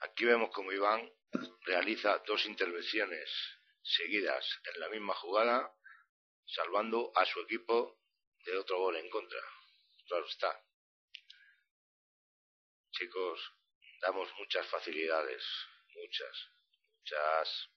Aquí vemos como Iván realiza dos intervenciones seguidas en la misma jugada, salvando a su equipo de otro gol en contra. Claro está. Chicos, damos muchas facilidades, muchas, muchas